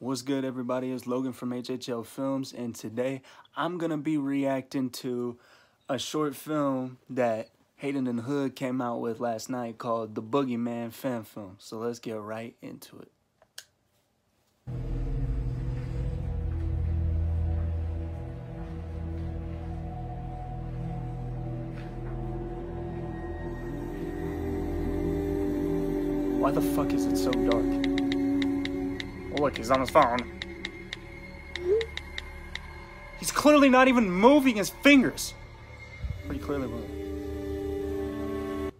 What's good, everybody? It's Logan from HHL Films, and today I'm gonna be reacting to a short film that Hayden and Hood came out with last night called The Boogeyman Fan Film. So let's get right into it. Why the fuck is it so dark? Oh, look, he's on his phone. He's clearly not even moving his fingers. Pretty clearly moving.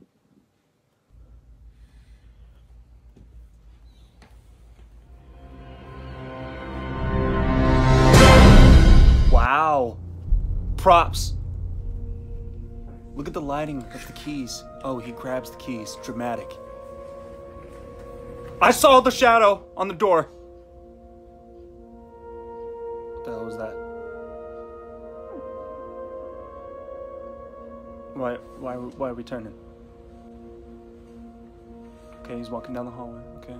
Wow. Props. Look at the lighting of the keys. Oh, he grabs the keys. Dramatic. I saw the shadow on the door. That? Why, why, why are we turning? Okay, he's walking down the hallway. Okay.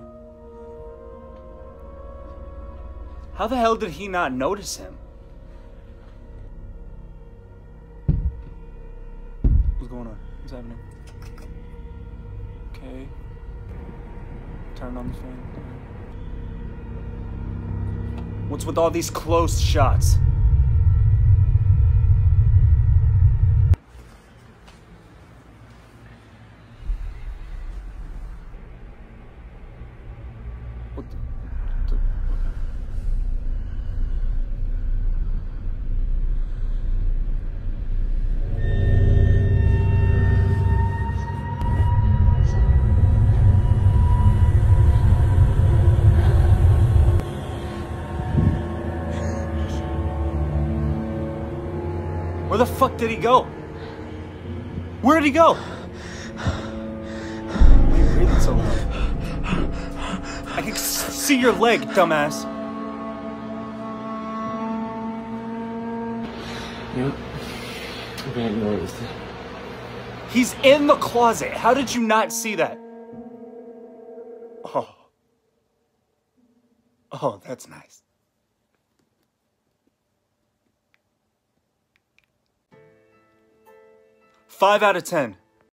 How the hell did he not notice him? What's going on? What's happening? Okay. Turn on the fan. What's with all these close shots? Where the fuck did he go? Where did he go? Why are you breathing so loud? I can see your leg, dumbass. Yep. I didn't notice. He's in the closet. How did you not see that? Oh. Oh, that's nice. Five out of ten.